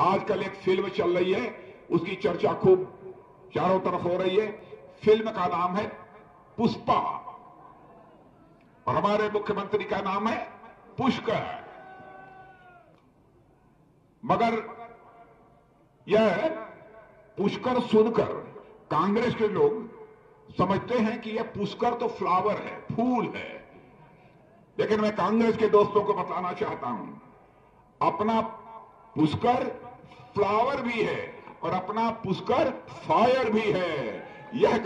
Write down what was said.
आजकल एक फ़िल्म चल रही है, उसकी चर्चा खूब चारों तरफ़ हो रही है। फ़िल्म का नाम है पुष्पा। और हमारे मुख्यमंत्री का नाम है पुष्कर। मगर यह पुष्कर सुनकर कांग्रेस के लोग समझते हैं कि यह पुष्कर तो फ्लावर है, फूल है। लेकिन मैं कांग्रेस के दोस्तों को बताना चाहता हूँ, अपना पुष्कर फ्लावर भी है और अपना पुष्कर फायर भी है। यह